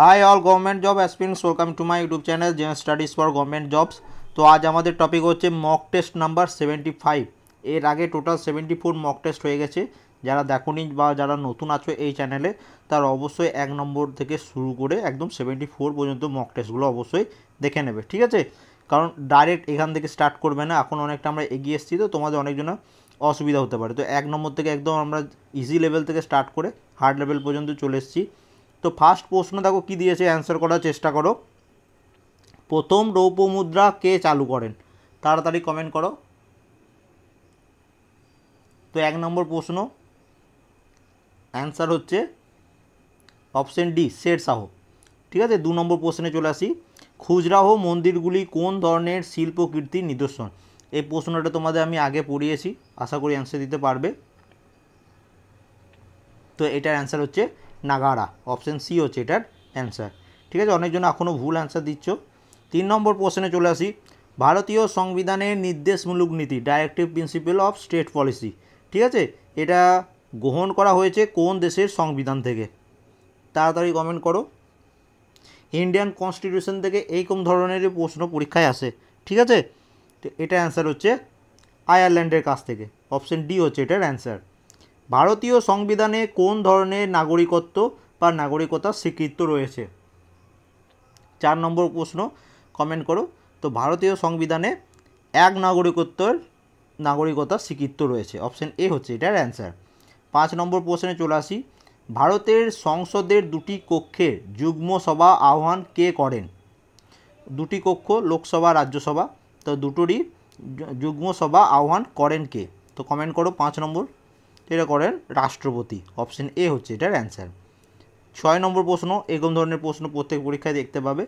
Hi all government job aspirants welcome to my YouTube channel gen studies for government jobs তো আজ আমাদের topic হচ্ছে mock test number seventy five এর আগে total seventy four mock test হয়ে গেছে। যারা দেখোনি বা যারা নতুন আছো এই চ্যানেলে তার অবশ্যই এক নম্বর থেকে শুরু করে একদম সেভেন্টি ফোর পর্যন্ত মক টেস্টগুলো অবশ্যই দেখে নেবে, ঠিক আছে? কারণ ডাইরেক্ট এখান থেকে স্টার্ট করবে না, এখন অনেকটা আমরা এগিয়ে এসেছি তো তোমাদের অনেকজনা অসুবিধা হতে পারে। তো এক নম্বর থেকে একদম আমরা ইজি লেভেল থেকে স্টার্ট করে হার্ড লেভেল পর্যন্ত চলে এসেছি। তো ফার্স্ট প্রশ্ন দেখো কি দিয়েছে? অ্যান্সার করার চেষ্টা করো। প্রথম রৌপ্য মুদ্রা কে চালু করেন? তাড়াতাড়ি কমেন্ট করো। তো এক নম্বর প্রশ্ন। অ্যান্সার হচ্ছে অপশন ডি শের শাহ। ঠিক আছে? দু নম্বর প্রশ্নে চলে আসি। খুচরাহ মন্দিরগুলি কোন ধরনের শিল্প কীর্তির নিদর্শন? এই প্রশ্নটা তোমাদের আমি আগে পড়িয়েছি। আশা করি অ্যান্সার দিতে পারবে। তো এটার অ্যান্সার হচ্ছে নাগারা অপশান সি হচ্ছে এটার অ্যান্সার ঠিক আছে? অনেকজন এখনও ভুল অ্যান্সার দিচ্ছ। তিন নম্বর প্রশ্নে চলে আসি। ভারতীয় সংবিধানের নির্দেশমূলক নীতি directive principal of state policy ঠিক আছে? এটা গ্রহণ করা হয়েছে কোন দেশের সংবিধান থেকে? তাড়াতাড়ি কমেন্ট করো। ইন্ডিয়ান কনস্টিটিউশন থেকে এইরকম ধরনের প্রশ্ন পরীক্ষায় আসে। ঠিক আছে? এটা অ্যান্সার হচ্ছে আয়ারল্যান্ডের কাছ থেকে। অপশন ডি হচ্ছে এটার অ্যান্সার ভারতীয় সংবিধানে কোন ধরনের নাগরিকত্ব বা নাগরিকতা স্বীকৃত রয়েছে? চার নম্বর প্রশ্ন কমেন্ট করো। তো ভারতীয় সংবিধানে এক নাগরিকত্বর নাগরিকতা স্বীকৃত রয়েছে। অপশন এ হচ্ছে এটার অ্যান্সার পাঁচ নম্বর প্রশ্নে চলে আসি। ভারতের সংসদের দুটি কক্ষের যুগ্ম সভা আহ্বান কে করেন? দুটি কক্ষ, লোকসভা, রাজ্যসভা। তো দুটোরই যুগ্ম সভা আহ্বান করেন কে? তো কমেন্ট করো পাঁচ নম্বর। এটা করেন রাষ্ট্রপতি। অপশন এ হচ্ছে এটার অ্যান্সার ছয় নম্বর প্রশ্ন, এরকম ধরনের প্রশ্ন প্রত্যেক পরীক্ষায় দেখতে পাবে।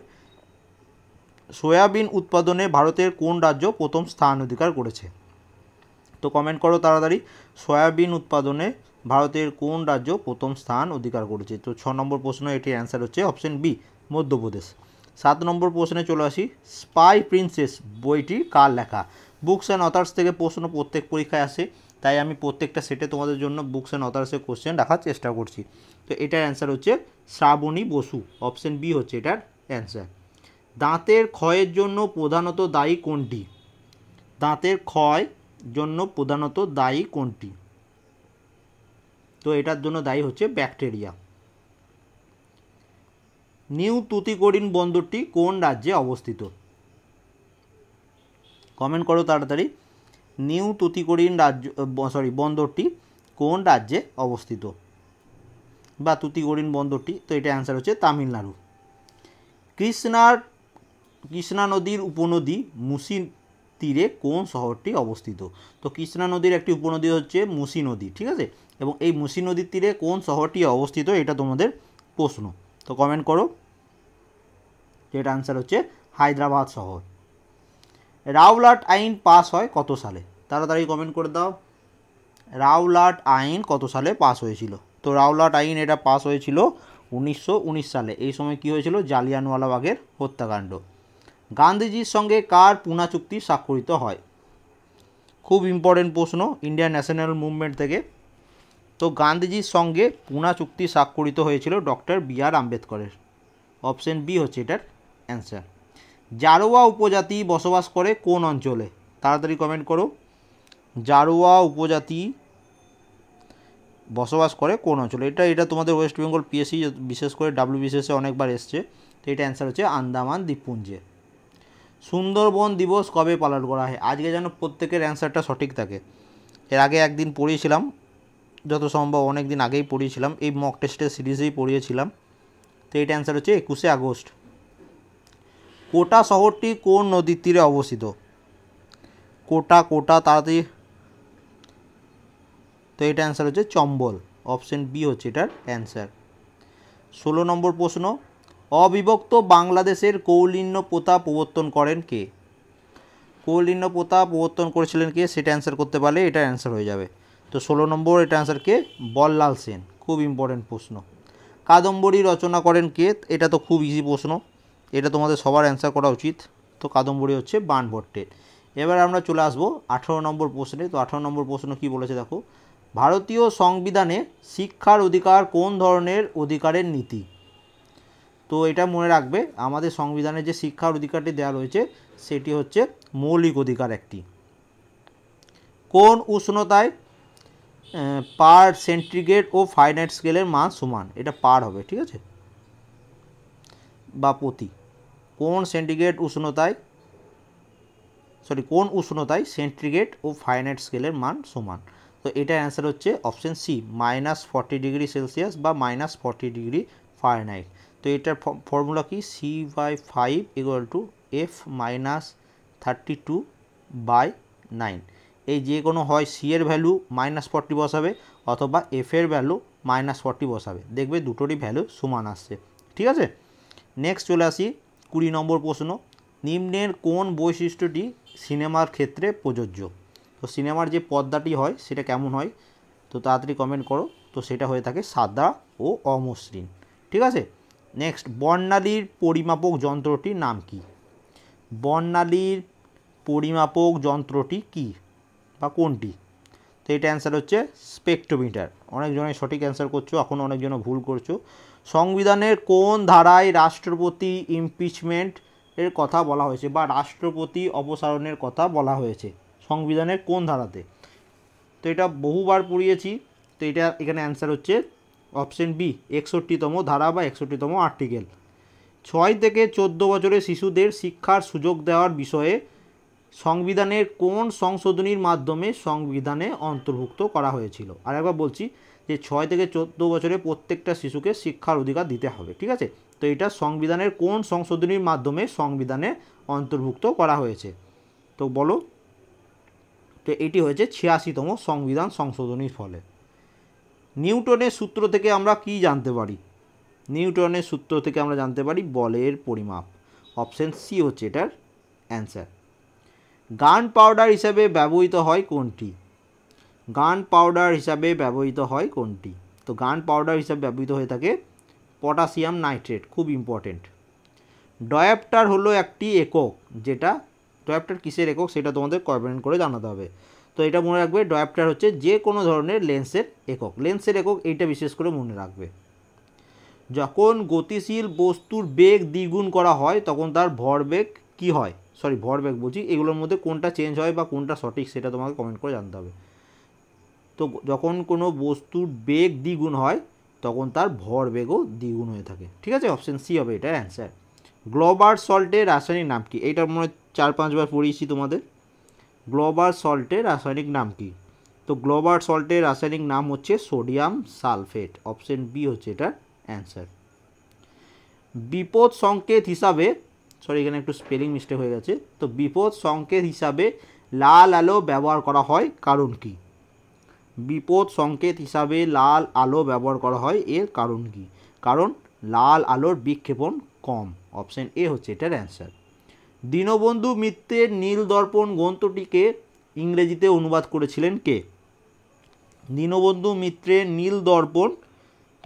সয়াবিন উৎপাদনে ভারতের কোন রাজ্য প্রথম স্থান অধিকার করেছে? তো কমেন্ট করো তাড়াতাড়ি। সয়াবিন উৎপাদনে ভারতের কোন রাজ্য প্রথম স্থান অধিকার করেছে? তো ছ নম্বর প্রশ্ন, এটির অ্যান্সার হচ্ছে অপশন বি মধ্যপ্রদেশ। সাত নম্বর প্রশ্নে চলে আসি। স্পাই প্রিন্সেস বইটি কার লেখা? বুকস অ্যান্ড অথার্স থেকে প্রশ্ন প্রত্যেক পরীক্ষায় আসে। তাই আমি প্রত্যেকটা সেটে তোমাদের জন্য বুকস অ্যান্ড অথার্সের কোশ্চেন রাখার চেষ্টা করছি। তো এটার অ্যান্সার হচ্ছে শ্রাবণী বসু। অপশন বি হচ্ছে এটার অ্যান্সার দাঁতের ক্ষয়ের জন্য প্রধানত দায়ী কোনটি? দাঁতের ক্ষয় জন্য প্রধানত দায়ী কোনটি? তো এটার জন্য দায়ী হচ্ছে ব্যাকটেরিয়া নিউ তুতিকোরিন বন্দরটি কোন রাজ্যে অবস্থিত? কমেন্ট করো তাড়াতাড়ি। নিউ তুতিকোরিন রাজ্য সরি বন্দরটি কোন রাজ্যে অবস্থিত? বা তুতিকোরিন বন্দরটি, তো এটা অ্যান্সার হচ্ছে তামিলনাড়ু। কৃষ্ণার, কৃষ্ণা নদীর উপনদী মুসি তীরে কোন শহরটি অবস্থিত? তো কৃষ্ণা নদীর একটি উপনদী হচ্ছে মুসি নদী, ঠিক আছে? এবং এই মুসি নদীর তীরে কোন শহরটি অবস্থিত, এটা তোমাদের প্রশ্ন। তো কমেন্ট করো। যেটা অ্যান্সার হচ্ছে হায়দ্রাবাদ শহর। রাওলাট আইন পাস হয় কত সালে? তাড়াতাড়ি কমেন্ট করে দাও। রাওলাট আইন কত সালে পাস হয়েছিল? তো রাওলাট আইন এটা পাস হয়েছিল উনিশশো উনিশ সালে। এই সময় কি হয়েছিল? জালিয়ানওয়ালাবাগের হত্যাকাণ্ড। গান্ধীজির সঙ্গে কার পুনা চুক্তি স্বাক্ষরিত হয়? খুব ইম্পর্টেন্ট প্রশ্ন ইন্ডিয়ান ন্যাশনাল মুভমেন্ট থেকে। তো গান্ধীজির সঙ্গে পুনা চুক্তি স্বাক্ষরিত হয়েছিল ডক্টর বি আর আম্বেদকরের। অপশন বি হচ্ছে এটার অ্যান্সার জারোয়া উপজাতি বসবাস করে কোন অঞ্চলে? তাড়াতাড়ি কমেন্ট করো। জারোয়া উপজাতি বসবাস করে কোন অঞ্চলে? এটা এটা তোমাদের ওয়েস্ট বেঙ্গল পিএসসি বিশেষ করে ডাব্লিউবিসিএসে অনেকবার এসছে। তো এটা অ্যান্সার হচ্ছে আন্দামান দ্বীপপুঞ্জে। সুন্দরবন দিবস কবে পালন করা হয়? আজকে যেন প্রত্যেকের অ্যান্সারটা সঠিক থাকে। এর আগে একদিন পড়িয়েছিলাম, যত সম্ভব অনেক দিন আগেই পড়িয়েছিলাম। এই মক টেস্টের সিরিজেই পড়িয়েছিলাম। তো এটা অ্যান্সার হচ্ছে একুশে আগস্ট। কোটা শহরটি কোন নদীর তীরে অবস্থিত? কোটা কোটা, তাড়াতাড়ি। তো এটা অ্যান্সার হচ্ছে চম্বল। অপশন বি হচ্ছে এটার অ্যান্সার ষোলো নম্বর প্রশ্ন, অবিভক্ত বাংলাদেশের কৌলিন্য প্রথা প্রবর্তন করেন কে? কৌলিন্য প্রথা প্রবর্তন করেছিলেন কে? সেটা অ্যান্সার করতে পারলে এটা অ্যান্সার হয়ে যাবে। তো ষোলো নম্বর এটা অ্যান্সার কে? বল্লাল সেন। খুব ইম্পর্টেন্ট প্রশ্ন। কাদম্বরী রচনা করেন কে? এটা তো খুব ইজি প্রশ্ন। এটা তোমাদের সবার অ্যান্সার করা উচিত। তো কাদম্বরী হচ্ছে বানভট্টের এবার আমরা চলে আসব আঠেরো নম্বর প্রশ্নে। তো আঠেরো নম্বর প্রশ্ন কি বলেছে দেখো? ভারতীয় সংবিধানে শিক্ষার অধিকার কোন ধরনের অধিকারের নীতি? তো এটা মনে রাখবে, আমাদের সংবিধানে যে শিক্ষার অধিকারটি দেওয়া রয়েছে, সেটি হচ্ছে মৌলিক অধিকার একটি। কোন উষ্ণতায় পার সেন্টিগ্রেড ও ফাইনাইট স্কেলের মান সমান? এটা পার হবে, ঠিক আছে? বা প্রতি। কোন সেন্টিগ্রেড উষ্ণতায় সরি কোন উষ্ণতায় সেন্টিগ্রেড ও ফাইনাইট স্কেলের মান সমান? তো এটার অ্যান্সার হচ্ছে option C minus forty degree Celsius বা মাইনাস ফর্টি ডিগ্রি ফারেনহাইট তো এটার ফর্মুলা কি? C by five equal to F minus thirty two by nine এই যে কোনো হয় সি এর ভ্যালু মাইনাস ফর্টি বসাবে অথবা এফ এর ভ্যালু মাইনাস ফর্টি বসাবে। দেখবে দুটোরই ভ্যালু সমান আসছে। ঠিক আছে? নেক্সট চলে আসি কুড়ি নম্বর প্রশ্ন, নিম্নের কোন বৈশিষ্ট্যটি সিনেমার ক্ষেত্রে প্রযোজ্য? তো সিনেমার যে পর্দাটি হয়, সেটা কেমন হয়? তো তাড়াতাড়ি কমেন্ট করো। তো সেটা হয়ে থাকে সাদা ও অমসৃণ। ঠিক আছে? নেক্সট বর্ণালীর পরিমাপক যন্ত্রটির নাম কি? বর্ণালীর পরিমাপক যন্ত্রটি কি বা কোনটি? তো এটা অ্যান্সার হচ্ছে স্পেকট্রোমিটার অনেকজনে সঠিক অ্যান্সার করছ, এখন অনেকজন ভুল করছ। সংবিধানের কোন ধারায় রাষ্ট্রপতি ইমপিচমেন্ট এর কথা বলা হয়েছে বা রাষ্ট্রপতি অপসারণের কথা বলা হয়েছে? সংবিধানের কোন ধারাতে? তো এটা বহুবার পড়িয়েছি, তো এটা এখানে অ্যান্সার হচ্ছে অপশন বি একষট্টিতম ধারা বা একষট্টিতম আর্টিকেল ছয় থেকে চোদ্দ বছরের শিশুদের শিক্ষার সুযোগ দেওয়ার বিষয়ে সংবিধানের কোন সংশোধনীর মাধ্যমে সংবিধানে অন্তর্ভুক্ত করা হয়েছিল? আর একবার বলছি যে ছয় থেকে চোদ্দ বছরে প্রত্যেকটা শিশুকে শিক্ষার অধিকার দিতে হবে, ঠিক আছে? তো এটা সংবিধানের কোন সংশোধনীর মাধ্যমে সংবিধানে অন্তর্ভুক্ত করা হয়েছে? তো বলো। তো এটি হয়েছে ছিয়াশিতম সংবিধান সংশোধনীর ফলে। নিউটনের সূত্র থেকে আমরা কি জানতে পারি? নিউটনের সূত্র থেকে আমরা জানতে পারি বলের পরিমাপ। অপশান সি হচ্ছে এটার অ্যান্সার। গান পাউডার হিসাবে ব্যবহৃত হয় কোনটি? গান পাউডার হিসাবে ব্যবহৃত হয় কোনটি? তো গান পাউডার হিসাবে ব্যবহৃত হয়ে থাকে পটাশিয়াম নাইট্রেট, খুব ইম্পর্টেন্ট ডয়াপ্টার হলো একটি একক যেটা, ডয়াপ্টার কিসের একক সেটা তোমাদের কমেন্ট করে জানাতে হবে। তো এটা মনে রাখবে ডয়াপ্টার হচ্ছে যে কোনো ধরনের লেন্সের একক। লেন্সের একক এইটা বিশেষ করে মনে রাখবে। যখন গতিশীল বস্তুর বেগ দ্বিগুণ করা হয়, তখন তার ভরবেগ কি হয়? সরি ভরবেগ বলছি। এগুলোর মধ্যে কোনটা চেঞ্জ হয় বা কোনটা সঠিক সেটা তোমাকে কমেন্ট করে জানতে হবে। তো যখন কোনো বস্তুর বেগ দ্বিগুণ হয়, তখন তার ভর বেগও দ্বিগুণ হয়ে থাকে। ঠিক আছে? অপশন সি হবে এটার অ্যান্সার গ্লোবার সল্টের রাসায়নিক নাম কি? এইটার মনে চার পাঁচবার পড়িয়েছি তোমাদের। গ্লোবার সল্টের রাসায়নিক নাম কি? তো গ্লোবার সল্টের রাসায়নিক নাম হচ্ছে সোডিয়াম সালফেট অপশন বি হচ্ছে এটার অ্যান্সার বিপদ সংকেত হিসাবে সরি এখানে একটু স্পেলিং মিস্টেক হয়ে গেছে। তো বিপদ সংকেত হিসাবে লাল আলো ব্যবহার করা হয়, কারণ কি? বিপদ সংকেত হিসাবে লাল আলো ব্যবহার করা হয়। এর কারণ কি? কারণ লাল আলোর বিক্ষেপণ কম। অপশন এ হচ্ছে এটার অ্যান্সার। দীনবন্ধু মিত্রের নীল দর্পণ গ্রন্থটিকে ইংরেজিতে অনুবাদ করেছিলেন কে? দীনবন্ধু মিত্রের নীল দর্পণ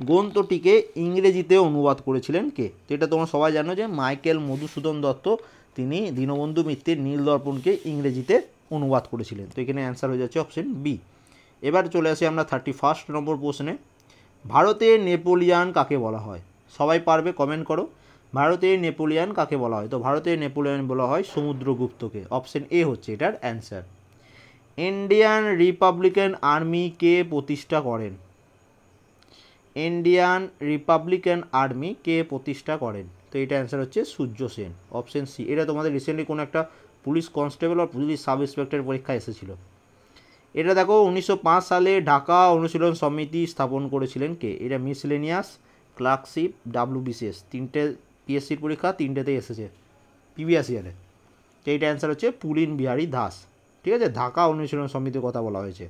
গ্রন্থটিকে ইংরেজিতে অনুবাদ করেছিলেন কে? তো এটা তোমরা সবাই জানো যে মাইকেল মধুসূদন দত্ত, তিনি দীনবন্ধু মিত্রের নীল দর্পণকে ইংরেজিতে অনুবাদ করেছিলেন। তো এখানে অ্যান্সার হয়ে যাচ্ছে অপশন বি। এবার চলে আসি আমরা থার্টি ফার্স্ট নম্বর প্রশ্নে। ভারতের নেপোলিয়ান কাকে বলা হয়? সবাই পারবে কমেন্ট করো। ভারতের নেপোলিয়ান কাকে বলা হয়? তো ভারতের নেপোলিয়ান বলা হয় সমুদ্রগুপ্তকে। অপশন এ হচ্ছে এটার অ্যান্সার ইন্ডিয়ান রিপাবলিকান আর্মি কে প্রতিষ্ঠা করেন? ইন্ডিয়ান রিপাবলিকান আর্মি কে প্রতিষ্ঠা করেন? তো এটা অ্যান্সার হচ্ছে সূর্য সেন। অপশন সি এটা তোমাদের রিসেন্টলি কোনো একটা পুলিশ কনস্টেবল আর পুলিশ সাব ইন্সপেক্টর পরীক্ষা এসেছিল। এটা দেখো, উনিশশো পাঁচ সালে ঢাকা অনুশীলন সমিতি স্থাপন করেছিলেন কে? এটা মিসলেনিয়াস, ক্লার্কশিপ, ডাব্লিউবিসিএস। তিনটে পিএসসির পরীক্ষা তিনটেতেই এসেছে পিবিএস ইয়ারে। তো এইটা অ্যান্সার হচ্ছে পুলিন বিহারী দাস। ঠিক আছে? ঢাকা অনুশীলন সমিতির কথা বলা হয়েছে।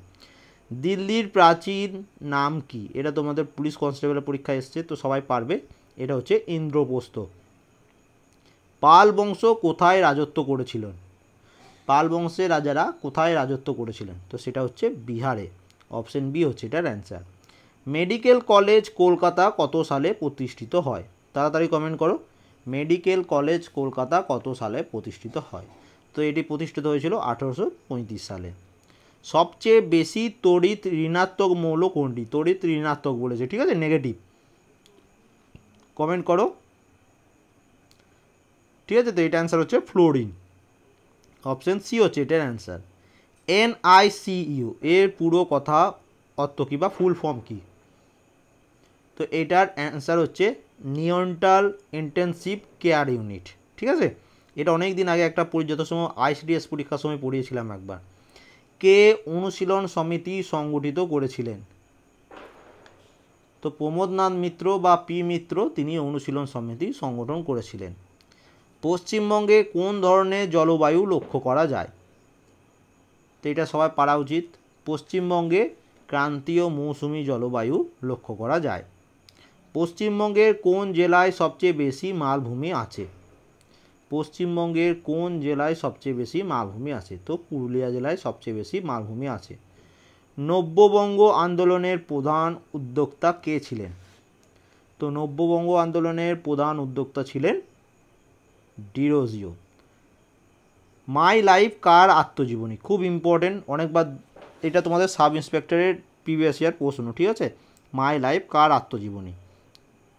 দিল্লির প্রাচীন নাম কি? এটা তোমাদের পুলিশ কনস্টেবলের পরীক্ষা এসছে, তো সবাই পারবে। এটা হচ্ছে ইন্দ্রপ্রস্থ। পাল বংশ কোথায় রাজত্ব করেছিলেন? পাল বংশের রাজারা কোথায় রাজত্ব করেছিলেন? তো সেটা হচ্ছে বিহারে। অপশন বি হচ্ছে এটার অ্যান্সার। মেডিকেল কলেজ কলকাতা কত সালে প্রতিষ্ঠিত হয়? তাড়াতাড়ি কমেন্ট করো। মেডিকেল কলেজ কলকাতা কত সালে প্রতিষ্ঠিত হয়? তো এটি প্রতিষ্ঠিত হয়েছিল আঠেরোশো পঁয়ত্রিশ সালে। সবচেয়ে বেশি তড়িৎ ঋণাত্মক মৌল কোনটি? তড়িৎ ঋণাত্মক বলেছে, ঠিক আছে? নেগেটিভ কমেন্ট করো। ঠিক আছে? তো এটা অ্যান্সার হচ্ছে ফ্লোরিন। অপশন সি হচ্ছে এটার answer N I C U এর পুরো কথা, অর্থ কী বা ফুল ফর্ম কী? তো এটার অ্যান্সার হচ্ছে নিয়ন্টাল ইন্টেনসিভ কেয়ার ইউনিট ঠিক আছে? এটা অনেক দিন আগে একটা যত সময় আইসিডিএস পরীক্ষার সময় পড়িয়েছিলাম একবার। কে অনুশীলন সমিতি সংগঠিত করেছিলেন? তো প্রমোদনাথ মিত্র বা পি মিত্র, তিনি অনুশীলন সমিতি সংগঠন করেছিলেন। পশ্চিমবঙ্গে কোন ধরনের জলবায়ু লক্ষ্য করা যায়? তো এটা সবাই পারা উচিত। পশ্চিমবঙ্গে ক্রান্তীয় মৌসুমি জলবায়ু লক্ষ্য করা যায়। পশ্চিমবঙ্গের কোন জেলায় সবচেয়ে বেশি মালভূমি আছে? পশ্চিমবঙ্গের কোন জেলায় সবচেয়ে বেশি মালভূমি আছে? তো পুরুলিয়া জেলায় সবচেয়ে বেশি মালভূমি আছে। নব্যবঙ্গ আন্দোলনের প্রধান উদ্যোক্তা কে ছিলেন? তো নব্যবঙ্গ আন্দোলনের প্রধান উদ্যোক্তা ছিলেন ডিরোজিও। মাই লাইফ, কার আত্মজীবনী? খুব ইম্পর্টেন্ট অনেকবার এটা তোমাদের সাব ইন্সপেক্টরের প্রিভিয়াস ইয়ার প্রশ্ন, ঠিক আছে? মাই লাইফ, কার আত্মজীবনী?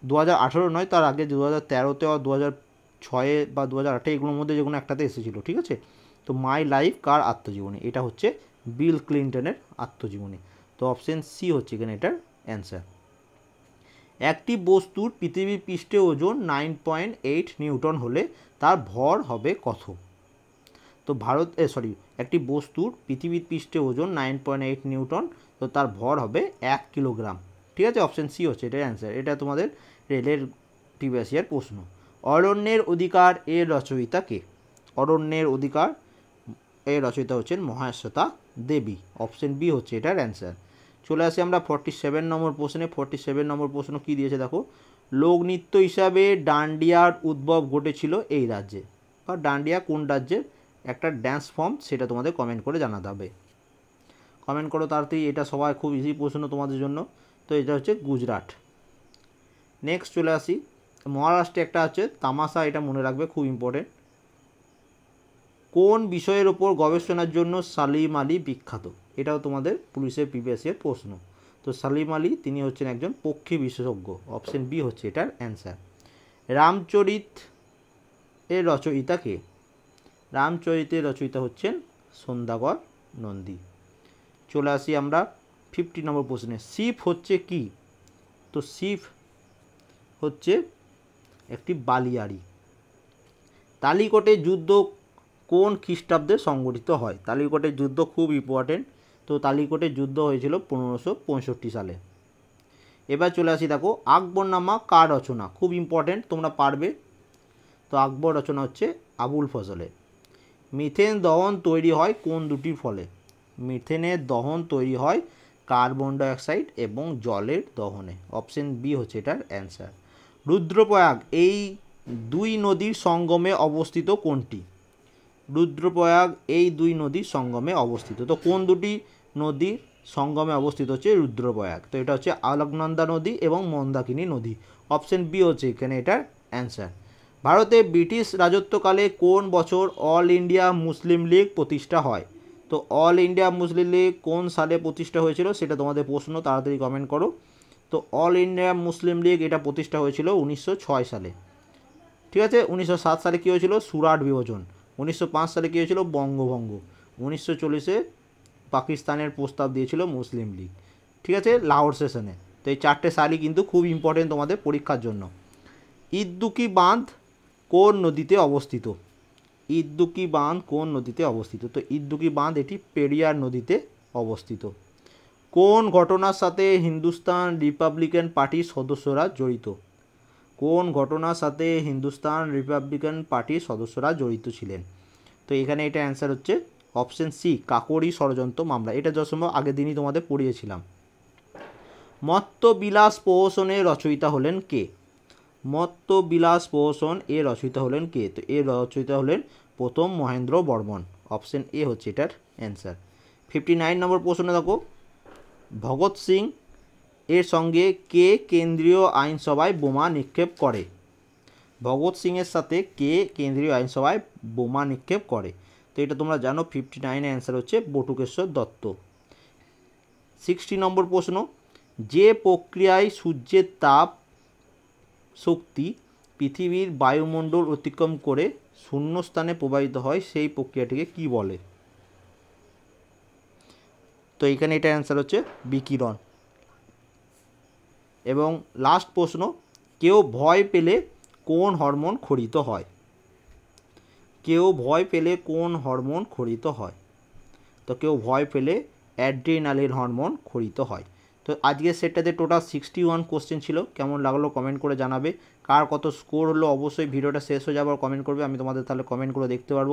দু হাজার নয়, তার আগে দু হাজার তেরোতে দু হাজার ছয়ে বা দু হাজার আটে এগুলোর মধ্যে যে কোনো একটাতে এসেছিল, ঠিক আছে? তো মাই লাইফ, কার আত্মজীবনী? এটা হচ্ছে বিল ক্লিন্টনের আত্মজীবনী। তো অপশন সি হচ্ছে এখানে এটার অ্যান্সার একটি বস্তুর পৃথিবীর পৃষ্ঠে ওজন নাইন পয়েন্ট এইট নিউটন হলে তার ভর হবে কত? তো ভারত সরি একটি বস্তুর পৃথিবীর পৃষ্ঠে ওজন নাইন পয়েন্ট এইট নিউটন, তো তার ভর হবে এক কিলোগ্রাম। ঠিক আছে? অপশান সি হচ্ছে এটার অ্যান্সার এটা তোমাদের রেলের প্রিভিয়াস ইয়ার প্রশ্ন। অরণ্যের অধিকার এর রচয়িতা কে? অরণ্যের অধিকার এর রচয়িতা হচ্ছেন মহাশ্বতা দেবী। অপশন বি হচ্ছে এটার অ্যান্সার চলে আসি আমরা ফর্টি সেভেন নম্বর প্রশ্নে। ফর্টি সেভেন নম্বর প্রশ্ন কী দিয়েছে দেখো? লোকনৃত্য হিসাবে ডান্ডিয়ার উদ্ভব ঘটেছিল এই রাজ্যে। বা ডান্ডিয়া কোন রাজ্যের একটা ড্যান্স ফর্ম সেটা তোমাদের কমেন্ট করে জানাতে হবে। কমেন্ট করো তাড়াতাড়ি, এটা সবাই খুব ইজি প্রশ্ন তোমাদের জন্য। তো এটা হচ্ছে গুজরাট। নেক্সট চলে আসি। মহারাষ্ট্রে একটা আছে, তামাশা এটা মনে রাখবে খুব ইম্পর্টেন্ট কোন বিষয়ের ওপর গবেষণার জন্য সালিম আলী বিখ্যাত? এটাও তোমাদের পুলিশের প্রিভিয়াসের প্রশ্ন। তো সালিম আলী, তিনি হচ্ছেন একজন পক্ষী বিশেষজ্ঞ। অপশন বি হচ্ছে এটার অ্যান্সার রামচরিত এর রচয়িতা কে? রামচরিতের রচয়িতা হচ্ছেন সন্ধ্যাগর নন্দী। চলে আসি আমরা ফিফটি নম্বর প্রশ্নে। শিপ হচ্ছে কি? তো শিপ হচ্ছে একটি বালিয়াড়ি। তালিকটের যুদ্ধ কোন খ্রিস্টাব্দে সংগঠিত হয়? তালিকটের যুদ্ধ খুব ইম্পর্টেন্ট তো তালিকটের যুদ্ধ হয়েছিল পনেরোশো পঁয়ষট্টি সালে। এবার চলে আসি দেখো আকবরনামা কার রচনা? খুব ইম্পর্টেন্ট তোমরা পারবে। তো আকবর রচনা হচ্ছে আবুল ফজলের মিথেন দহন তৈরি হয় কোন দুটির ফলে? মিথেনের দহন তৈরি হয় কার্বন ডাইঅক্সাইড এবং জলের দহনে। অপশন বি হচ্ছে এটার অ্যান্সার রুদ্রপ্রয়াগ, এই দুই নদীর সঙ্গমে অবস্থিত কোনটি? রুদ্রপ্রয়াগ এই দুই নদীর সঙ্গমে অবস্থিত। তো কোন দুটি নদীর সঙ্গমে অবস্থিত হচ্ছে? রুদ্রপ্রয়াগ। তো এটা হচ্ছে আলকনন্দা নদী এবং মন্দাকিনী নদী। অপশন বি হচ্ছে এখানে এটার অ্যান্সার। ভারতে ব্রিটিশ রাজত্বকালে কোন বছর অল ইন্ডিয়া মুসলিম লীগ প্রতিষ্ঠা হয়? তো অল ইন্ডিয়া মুসলিম লীগ কোন সালে প্রতিষ্ঠা হয়েছিল সেটা তোমাদের প্রশ্ন, তাড়াতাড়ি কমেন্ট করো। তো অল ইন্ডিয়া মুসলিম লীগ এটা প্রতিষ্ঠা হয়েছিল উনিশশো ছয় সালে। ঠিক আছে? উনিশশো সাত সালে কী হয়েছিল? সুরাট বিভাজন। উনিশশো পাঁচ সালে কী হয়েছিল? বঙ্গভঙ্গ। উনিশশো চল্লিশে পাকিস্তানের প্রস্তাব দিয়েছিল মুসলিম লীগ। ঠিক আছে? লাহোর সেশনে। তো এই চারটে সালই কিন্তু খুব ইম্পর্টেন্ট তোমাদের পরীক্ষার জন্য। ইদ্দুকি বাঁধ কোন নদীতে অবস্থিত? ইদ্দুকি বাঁধ কোন নদীতে অবস্থিত? তো ইদ্দুকি বাঁধ এটি পেরিয়ার নদীতে অবস্থিত। কোন ঘটনার সাথে হিন্দুস্তান রিপাবলিকান পার্টির সদস্যরা জড়িত? কোন ঘটনার সাথে হিন্দুস্তান রিপাবলিকান পার্টির সদস্যরা জড়িত ছিলেন? তো এখানে এটা অ্যান্সার হচ্ছে অপশন সি কাকরি ষড়যন্ত্র মামলা। এটা যসময় আগের দিনই তোমাদের পড়িয়েছিলাম। মত্তবিলাস প্রহসনের রচয়িতা হলেন কে? মত্তবিলাস প্রহসন এ রচয়িতা হলেন কে? তো এর রচয়িতা হলেন প্রথম মহেন্দ্র বর্মন। অপশন এ হচ্ছে এটার অ্যান্সার ফিফটি নাইন নম্বর প্রশ্ন দেখো। ভগৎ সিং এর সঙ্গে কে কেন্দ্রীয় আইনসভায় বোমা নিক্ষেপ করে? ভগৎ সিংয়ের সাথে কে কেন্দ্রীয় আইনসভায় বোমা নিক্ষেপ করে? তো এটা তোমরা জানো ফিফটি নাইনের অ্যান্সার হচ্ছে বটুকেশ্বর দত্ত। সিক্সটি নম্বর প্রশ্ন, যে প্রক্রিয়ায় সূর্যের তাপ শক্তি পৃথিবীর বায়ুমণ্ডল অতিক্রম করে শূন্যস্থানে প্রবাহিত হয়, সেই প্রক্রিয়াটিকে কি বলে? তো এখানে এটা অ্যান্সার হচ্ছে বিকিরণ। এবং লাস্ট প্রশ্ন, কেউ ভয় পেলে কোন হরমোন খরিত হয়? কেউ ভয় পেলে কোন হরমোন খরিত হয়? তো কেউ ভয় পেলে অ্যাড্রিনালিন হরমোন খরিত হয়। তো আজকে সেটাতে টোটাল সিক্সটি ওয়ান কোশ্চেন ছিল। কেমন লাগল কমেন্ট করে জানাবে। কার কত স্কোর হলো, অবশ্যই ভিডিওটা শেষ হয়ে যাবার কমেন্ট করবে, আমি তোমাদের তাহলে কমেন্ট করে দেখতে পারব।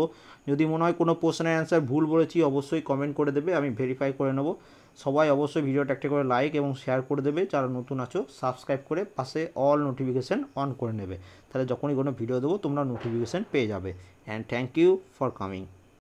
যদি মনে হয় কোনো প্রশ্নের অ্যান্সার ভুল বলেছি, অবশ্যই কমেন্ট করে দেবে, আমি ভেরিফাই করে নেব। সবাই অবশ্যই ভিডিওটা একটা করে লাইক এবং শেয়ার করে দেবে, যারা নতুন আছো সাবস্ক্রাইব করে পাশে অল নোটিফিকেশান অন করে নেবে। তাহলে যখনই কোনো ভিডিও দেবো, তোমরা নোটিফিকেশান পেয়ে যাবে। And thank you for coming